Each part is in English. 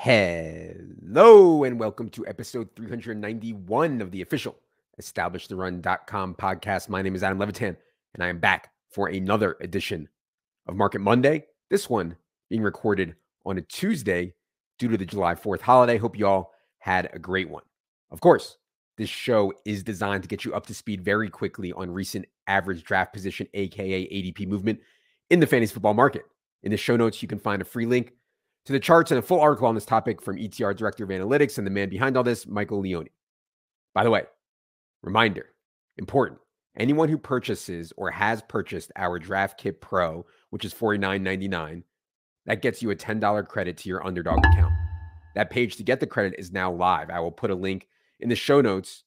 Hello and welcome to episode 391 of the official establishtheRun.com podcast. My name is Adam Levitan and I am back for another edition of Market Monday. This one being recorded on a Tuesday due to the July 4th holiday. Hope you all had a great one. Of course, this show is designed to get you up to speed very quickly on recent average draft position, aka ADP movement in the fantasy football market. In the show notes, you can find a free link to the charts and a full article on this topic from ETR Director of Analytics and the man behind all this, Michael Leone. By the way, reminder important anyone who purchases or has purchased our Draft Kit Pro, which is $49.99, that gets you a $10 credit to your underdog account. That page to get the credit is now live. I will put a link in the show notes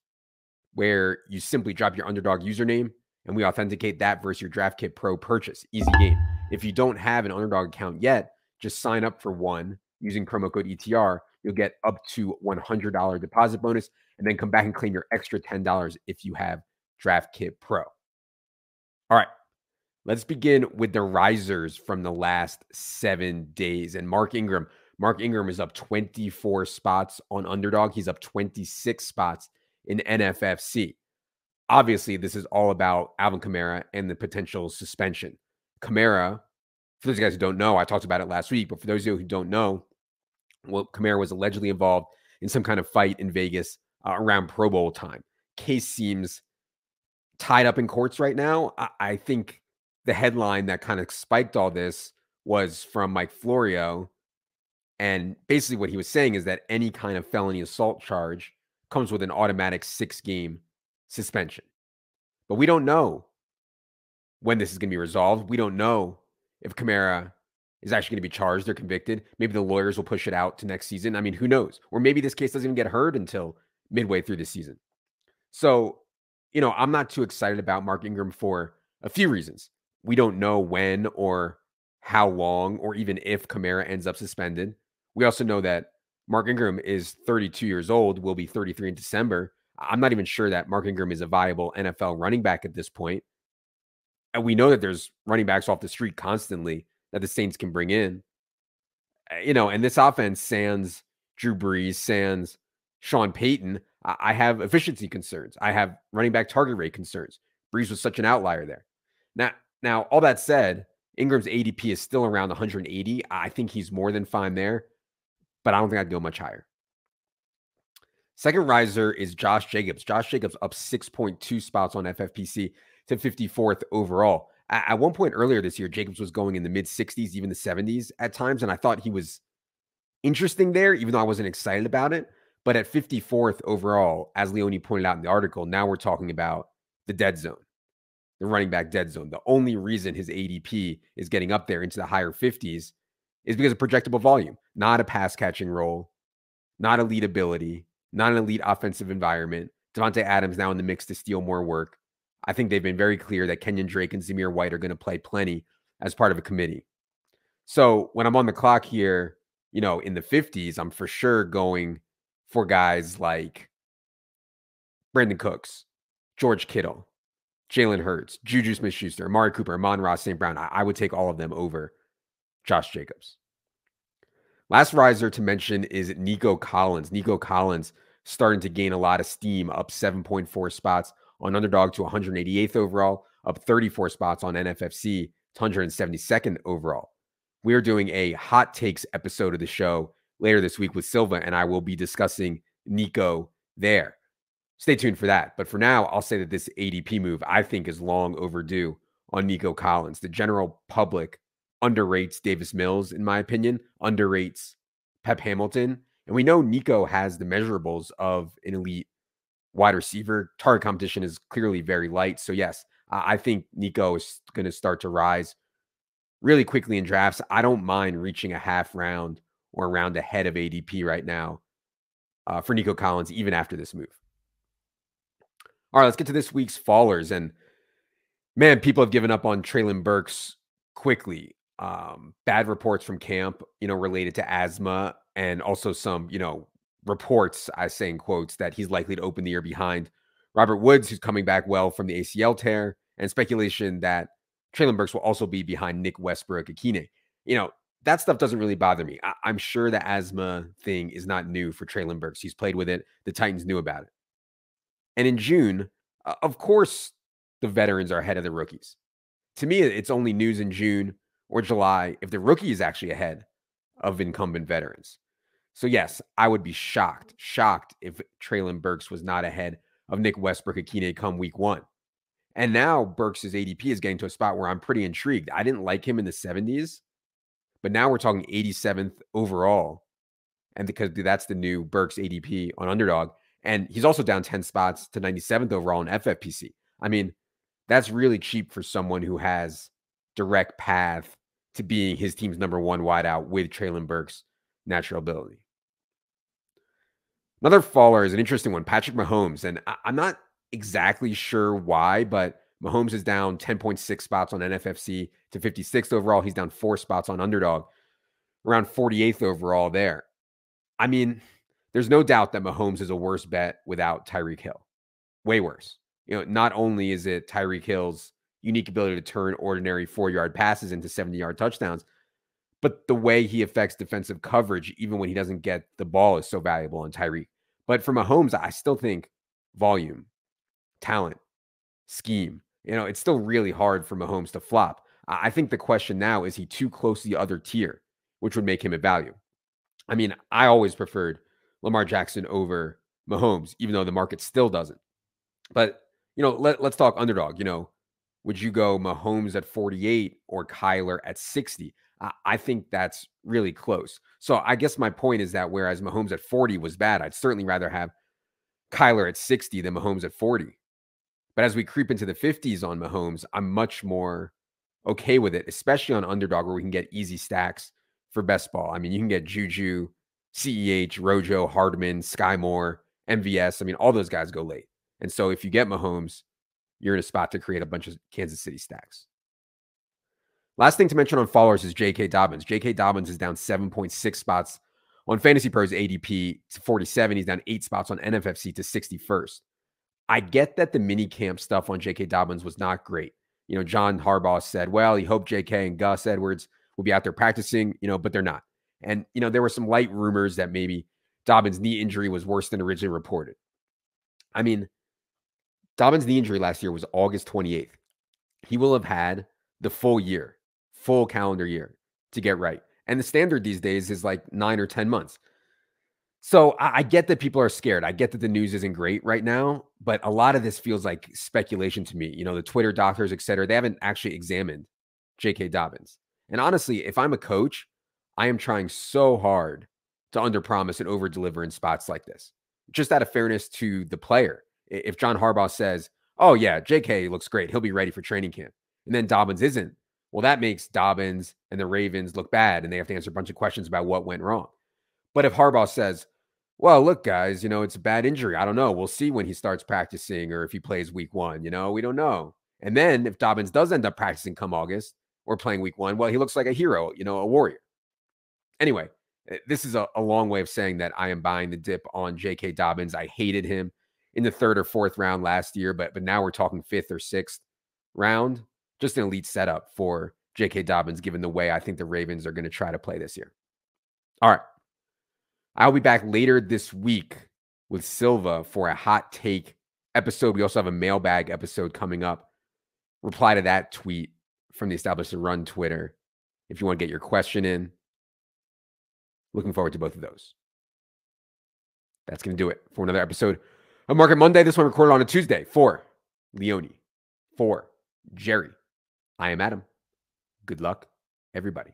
where you simply drop your underdog username and we authenticate that versus your Draft Kit Pro purchase. Easy game. If you don't have an underdog account yet, just sign up for one using promo code ETR. You'll get up to $100 deposit bonus and then come back and claim your extra $10 if you have Draft Kit Pro. All right, let's begin with the risers from the last seven days. And Mark Ingram, Mark Ingram is up 24 spots on underdog. He's up 26 spots in NFFC. Obviously, this is all about Alvin Kamara and the potential suspension. Kamara for those guys who don't know, I talked about it last week, but for those of you who don't know, well, Kamara was allegedly involved in some kind of fight in Vegas uh, around Pro Bowl time. Case seems tied up in courts right now. I, I think the headline that kind of spiked all this was from Mike Florio. And basically, what he was saying is that any kind of felony assault charge comes with an automatic six game suspension. But we don't know when this is going to be resolved. We don't know if Kamara is actually going to be charged or convicted. Maybe the lawyers will push it out to next season. I mean, who knows? Or maybe this case doesn't even get heard until midway through the season. So, you know, I'm not too excited about Mark Ingram for a few reasons. We don't know when or how long or even if Kamara ends up suspended. We also know that Mark Ingram is 32 years old, will be 33 in December. I'm not even sure that Mark Ingram is a viable NFL running back at this point. And we know that there's running backs off the street constantly that the Saints can bring in. Eh, you know, and this offense sans Drew Brees, sans Sean Payton, I have efficiency concerns. I have running back target rate concerns. Brees was such an outlier there. Now, now all that said, Ingram's ADP is still around 180. I think he's more than fine there, but I don't think I'd go much higher. Second riser is Josh Jacobs. Josh Jacobs up 6.2 spots on FFPC to 54th overall. At one point earlier this year, Jacobs was going in the mid 60s, even the 70s at times. And I thought he was interesting there, even though I wasn't excited about it. But at 54th overall, as Leone pointed out in the article, now we're talking about the dead zone, the running back dead zone. The only reason his ADP is getting up there into the higher 50s is because of projectable volume, not a pass catching role, not elite ability, not an elite offensive environment. Davante Adams now in the mix to steal more work. I think they've been very clear that Kenyon Drake and Zamir White are going to play plenty as part of a committee. So when I'm on the clock here, you know, in the 50s, I'm for sure going for guys like Brandin Cooks, George Kittle, Jalen Hurts, Juju Smith Schuster, Amari Cooper, Amon-Ra St. Brown. I, I would take all of them over Josh Jacobs. Last riser to mention is Nico Collins. Nico Collins starting to gain a lot of steam, up 7.4 spots on underdog to 188th overall, up 34 spots on NFFC to 172nd overall. We are doing a hot takes episode of the show later this week with Silva, and I will be discussing Nico there. Stay tuned for that. But for now, I'll say that this ADP move I think is long overdue on Nico Collins. The general public underrates Davis Mills, in my opinion, underrates Pep Hamilton. And we know Nico has the measurables of an elite wide receiver. Target competition is clearly very light. So, yes, I think Nico is going to start to rise really quickly in drafts. I don't mind reaching a half round or a round ahead of ADP right now uh, for Nico Collins, even after this move. All right, let's get to this week's fallers. And man, people have given up on Treylon Burks quickly. Um, bad reports from camp, you know, related to asthma and also some, you know, reports, I say in quotes, that he's likely to open the year behind Robert Woods, who's coming back well from the ACL tear, and speculation that Treylon Burks will also be behind Nick Westbrook-Ikhine. You know, that stuff doesn't really bother me. I, am sure the asthma thing is not new for Treylon Burks. He's played with it. The Titans knew about it. And in June, uh, of course, the veterans are ahead of the rookies. To me, it's only news in June or July if the rookie is actually ahead of incumbent veterans. So, yes, I would be shocked, shocked if Treylon Burks was not ahead of Nick Westbrook-Ikhine come week one. And now Burks' ADP is getting to a spot where I'm pretty intrigued. I didn't like him in the 70s, but now we're talking 87th overall. And because that's the new Burks ADP on underdog. And he's also down 10 spots to 97th overall in FFPC. I mean, that's really cheap for someone who has direct path to being his team's number one wideout with Treylon Burks' natural ability. Another faller is an interesting one, Patrick Mahomes. And I- I'm not exactly sure why, but Mahomes is down 10.6 spots on NFFC to 56th overall. He's down four spots on underdog, around 48th overall there. I mean, there's no doubt that Mahomes is a worse bet without Tyreek Hill. Way worse. You know, not only is it Tyreek Hill's unique ability to turn ordinary four yard passes into 70 yard touchdowns, but the way he affects defensive coverage, even when he doesn't get the ball, is so valuable on Tyreek. But for Mahomes, I still think volume, talent, scheme, you know, it's still really hard for Mahomes to flop. I think the question now is he too close to the other tier, which would make him a value. I mean, I always preferred Lamar Jackson over Mahomes, even though the market still doesn't. But, you know, let, let's talk underdog. You know, would you go Mahomes at 48 or Kyler at 60? I, think that's really close. So I guess my point is that whereas Mahomes at 40 was bad, I'd certainly rather have Kyler at 60 than Mahomes at 40. But as we creep into the 50s on Mahomes, I'm much more okay with it, especially on underdog where we can get easy stacks for best ball. I mean, you can get Juju, CEH, Rojo, Hardman, Sky Moore, MVS. I mean, all those guys go late. And so if you get Mahomes, you're in a spot to create a bunch of Kansas City stacks. Last thing to mention on followers is J.K. Dobbins. J.K. Dobbins is down 7.6 spots on Fantasy Pros ADP to 47. He's down eight spots on NFFC to 61st. I get that the mini camp stuff on J.K. Dobbins was not great. You know, John Harbaugh said, well, he hoped J.K. and Gus Edwards will be out there practicing, you know, but they're not. And, you know, there were some light rumors that maybe Dobbins' knee injury was worse than originally reported. I mean, Dobbins' knee injury last year was August 28th. He will have had the full year, full calendar year to get right. And the standard these days is like nine or 10 months. So I, I, get that people are scared. I get that the news isn't great right now, but a lot of this feels like speculation to me. You know, the Twitter doctors, et cetera, they haven't actually examined J.K. Dobbins. And honestly, if I'm a coach, I am trying so hard to underpromise and overdeliver in spots like this, just out of fairness to the player. If John Harbaugh says, "Oh yeah, J.K. looks great. He'll be ready for training camp," and then Dobbins isn't, well, that makes Dobbins and the Ravens look bad, and they have to answer a bunch of questions about what went wrong. But if Harbaugh says, well, look, guys, you know, it's a bad injury. I don't know. We'll see when he starts practicing or if he plays week one. You know, we don't know. And then if Dobbins does end up practicing come August or playing week one, well, he looks like a hero, you know, a warrior. Anyway, eh, this is a, a long way of saying that I am buying the dip on J.K. Dobbins. I hated him in the third or fourth round last year, but but now we're talking fifth or sixth round. Just an elite setup for J.K. Dobbins, given the way I think the Ravens are going to try to play this year. All right. I'll be back later this week with Silva for a hot take episode. We also have a mailbag episode coming up. Reply to that tweet from the Establish The Run Twitter if you want to get your question in. Looking forward to both of those. That's going to do it for another episode of Market Monday. This one recorded on a Tuesday for Leone, for Jerry. I am Adam. Good luck, everybody.